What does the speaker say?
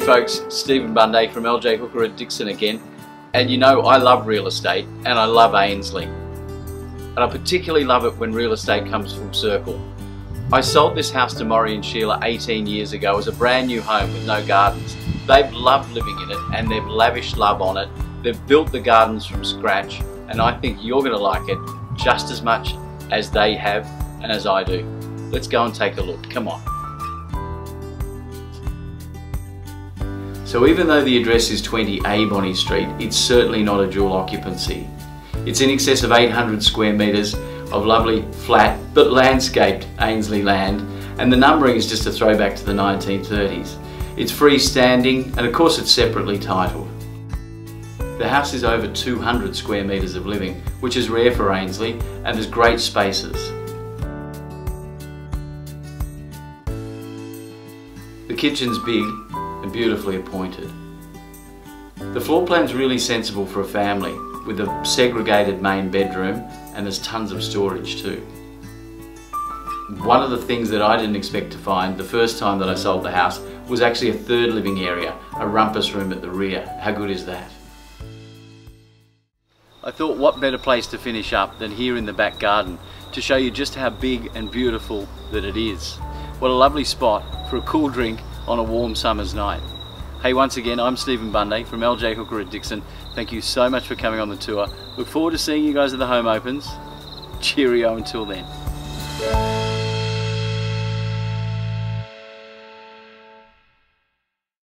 folks, Stephen Bunday from LJ Hooker at Dickson again. And you know, I love real estate and I love Ainslie. And I particularly love it when real estate comes full circle. I sold this house to Maury and Sheila 18 years ago as a brand new home with no gardens. They've loved living in it and they've lavished love on it. They've built the gardens from scratch and I think you're going to like it just as much as they have and as I do. Let's go and take a look. Come on. So even though the address is 20A Bonney Street, it's certainly not a dual occupancy. It's in excess of 800 square metres of lovely flat but landscaped Ainslie land and the numbering is just a throwback to the 1930s. It's freestanding and of course it's separately titled. The house is over 200 square metres of living, which is rare for Ainslie and there's great spaces. The kitchen's big and beautifully appointed. The floor plan's really sensible for a family with a segregated main bedroom and there's tons of storage too. One of the things that I didn't expect to find the first time that I sold the house was actually a third living area, a rumpus room at the rear. How good is that? I thought what better place to finish up than here in the back garden to show you just how big and beautiful that it is. What a lovely spot for a cool drink on a warm summer's night. Hey, once again, I'm Stephen Bunday from LJ Hooker at Dickson. Thank you so much for coming on the tour. Look forward to seeing you guys at the home opens. Cheerio until then.